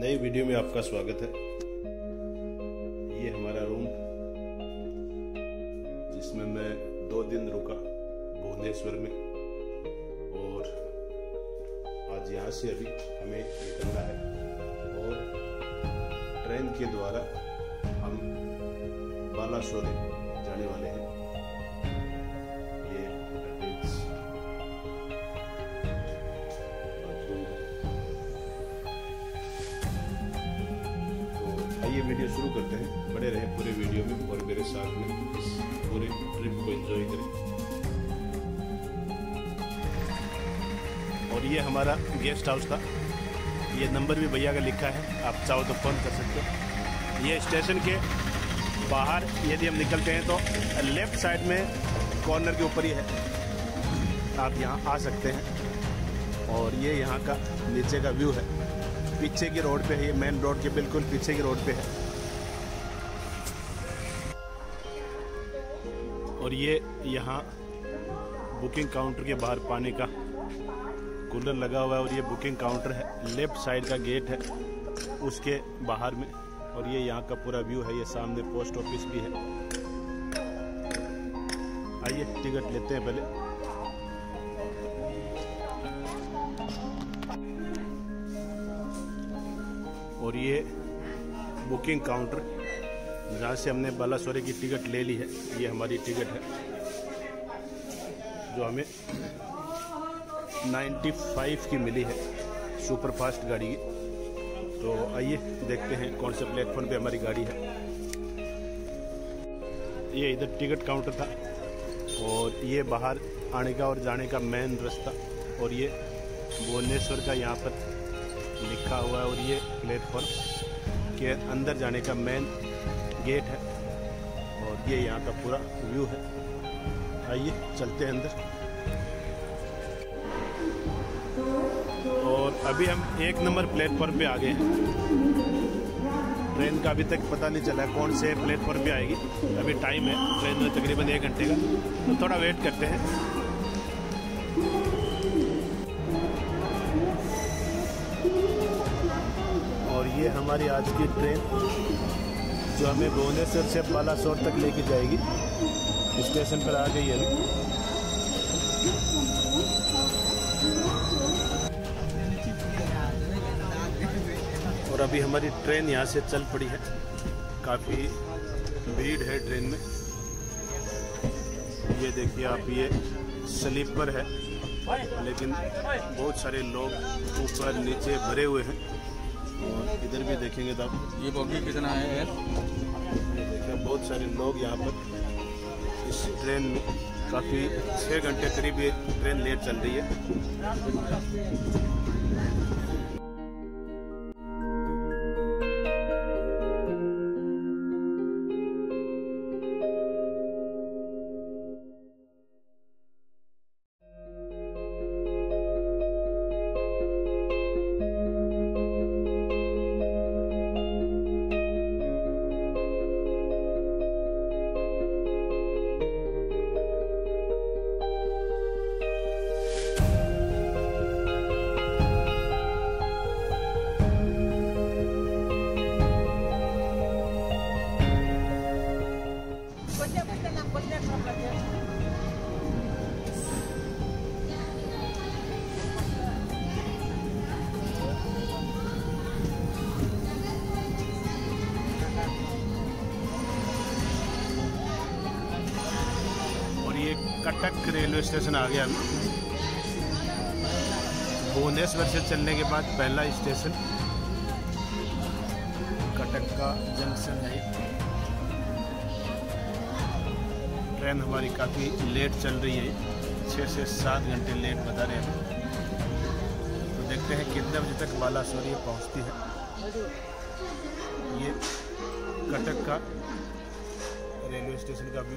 नई वीडियो में आपका स्वागत है। ये हमारा रूम जिसमें मैं दो दिन रुका भुवनेश्वर में और आज यहाँ से अभी हमें निकलना है और ट्रेन के द्वारा हम बालासोरे जाने वाले हैं। वीडियो शुरू करते हैं। बड़े रहे पूरे वीडियो में और मेरे साथ में इस पूरे ट्रिप को एंजॉय करें। और ये हमारा गेस्ट हाउस था। ये नंबर भी भैया का लिखा है। आप चाहो तो फ़ोन कर सकते हो। ये स्टेशन के बाहर यदि हम निकलते हैं तो लेफ़्ट साइड में कॉर्नर के ऊपर ही है। आप यहाँ आ सकते हैं। और ये यहाँ का नीचे का व्यू है। पीछे की रोड पे है। ये मेन रोड के बिल्कुल पीछे की रोड पे है। और ये यहाँ बुकिंग काउंटर के बाहर पानी का कूलर लगा हुआ है और ये बुकिंग काउंटर है। लेफ़्ट साइड का गेट है, उसके बाहर में। और ये यहाँ का पूरा व्यू है, ये सामने पोस्ट ऑफ़िस भी है। आइए टिकट लेते हैं पहले। और ये बुकिंग काउंटर जहाँ से हमने बालासोरे की टिकट ले ली है, ये हमारी टिकट है, जो हमें 95 की मिली है सुपर फास्ट गाड़ी की तो आइए देखते हैं कौन से प्लेटफॉर्म पे हमारी गाड़ी है। ये इधर टिकट काउंटर था, और ये बाहर आने का और जाने का मेन रास्ता, और ये भुवनेश्वर का यहाँ पर लिखा हुआ है, और ये प्लेटफॉर्म के अंदर जाने का मेन गेट है और ये यहाँ का पूरा व्यू है। आइए, चलते हैं अंदर। और अभी हम एक नंबर प्लेटफॉर्म पे आ गए हैं। ट्रेन का अभी तक पता नहीं चला कौन से प्लेटफॉर्म पे आएगी। अभी टाइम है, ट्रेन में तकरीबन एक घंटे का। तो थोड़ा वेट करते हैं। और ये हमारी आज की ट्रेन। जो हमें भुवनेश्वर से बालासोर तक लेके जाएगी। स्टेशन पर आ गई है अभी। और अभी हमारी ट्रेन यहाँ से चल पड़ी है। काफ़ी भीड़ है ट्रेन में। ये देखिए आप, ये स्लीपर है। लेकिन बहुत सारे लोग ऊपर नीचे भरे हुए हैं। और इधर भी देखेंगे तो आप। ये बॉगी कितना है। यार देखिए बहुत सारे लोग यहाँ पर इस ट्रेन में। काफ़ी छः घंटे करीब ये ट्रेन लेट चल रही है। कटक रेलवे स्टेशन आ गया। भुवनेश्वर से चलने के बाद पहला स्टेशन कटक का जंक्शन है। ट्रेन हमारी काफ़ी लेट चल रही है। छः से सात घंटे लेट बता रहे हैं। तो देखते हैं कितने बजे तक बालासोर ये पहुँचती है। ये कटक का रेलवे स्टेशन का भी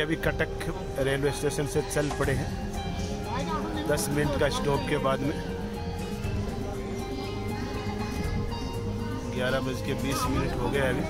अभी कटक रेलवे स्टेशन से चल पड़े हैं। दस मिनट का स्टॉप के बाद में। ग्यारह बज के बीस मिनट हो गया अभी।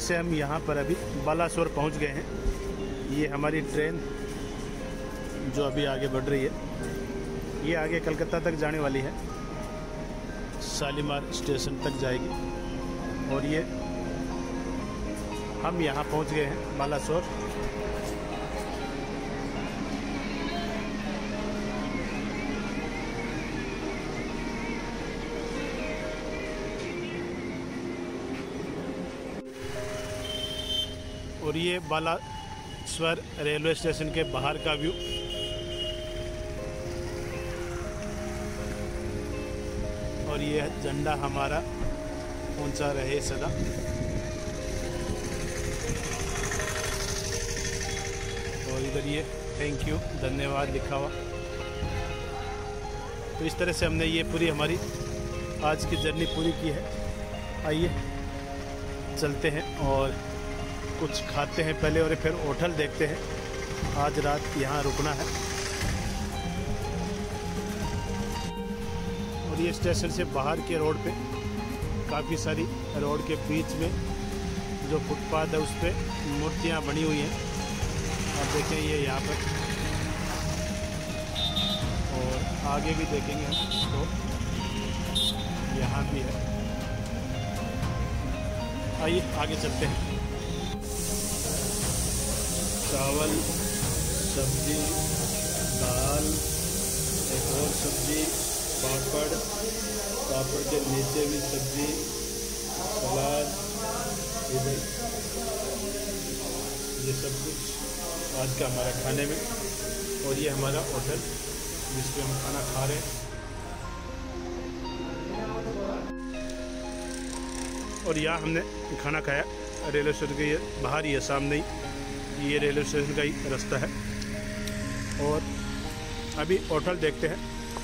और हम यहाँ पर अभी बालासोर पहुँच गए हैं, ये हमारी ट्रेन जो अभी आगे बढ़ रही है, ये आगे कलकत्ता तक जाने वाली है, शालीमार स्टेशन तक जाएगी। और ये हम यहाँ पहुँच गए हैं बालासोर। और ये बालास्वर रेलवे स्टेशन के बाहर का व्यू। और ये झंडा हमारा ऊँचा रहे सदा। और इधर ये थैंक यू धन्यवाद लिखा हुआ। तो इस तरह से हमने ये पूरी हमारी आज की जर्नी पूरी की है। आइए, चलते हैं और कुछ खाते हैं पहले और फिर होटल देखते हैं। आज रात यहाँ रुकना है। और ये स्टेशन से बाहर के रोड पे, काफ़ी सारी रोड के बीच में जो फुटपाथ है, उस पर मूर्तियाँ बनी हुई हैं। आप देखें ये यहाँ पर। और आगे भी देखेंगे हम तो यहाँ भी है। आइए, आगे चलते हैं। चावल, सब्ज़ी, दाल, एक और सब्ज़ी, पापड़ पापड़ के नीचे भी सब्ज़ी, सलाद, इधर। ये सब कुछ आज का हमारा खाने में। और ये हमारा होटल जिस पे हम खाना खा रहे हैं। और यहाँ हमने खाना खाया। रेलवे स्टेशन के बाहर ही है सामने ही। ये रेलवे स्टेशन का ही रास्ता है। और अभी होटल देखते हैं,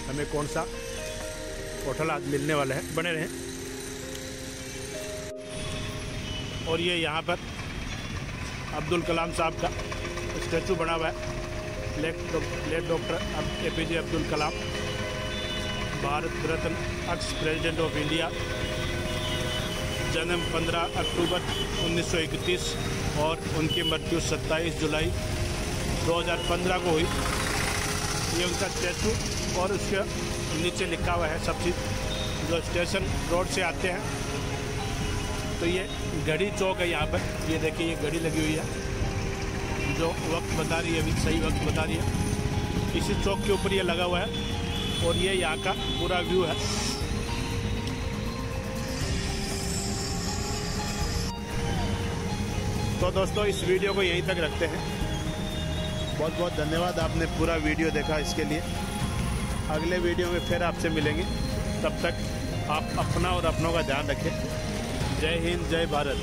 हमें कौन सा होटल आज मिलने वाला है। बने रहें। और ये यहाँ पर अब्दुल कलाम साहब का स्टैचू बना हुआ है। Late late doctor A P J Abdul Kalam, Bharat Ratna ex president of India, जन्म 15 अक्टूबर 1931 और उनकी मृत्यु 27 जुलाई 2015 को हुई। ये उनका स्टैचू और उसके नीचे लिखा हुआ है सब चीज़ जो स्टेशन रोड से आते हैं। तो ये घड़ी चौक है यहाँ पर। ये देखिए, ये घड़ी लगी हुई है। जो वक्त बता रही है, अभी सही वक्त बता रही है। इसी चौक के ऊपर ये लगा हुआ है और ये यहाँ का पूरा व्यू है। तो दोस्तों, इस वीडियो को यहीं तक रखते हैं। बहुत बहुत धन्यवाद, आपने पूरा वीडियो देखा इसके लिए। अगले वीडियो में फिर आपसे मिलेंगे। तब तक आप अपना और अपनों का ध्यान रखें। जय हिंद, जय भारत।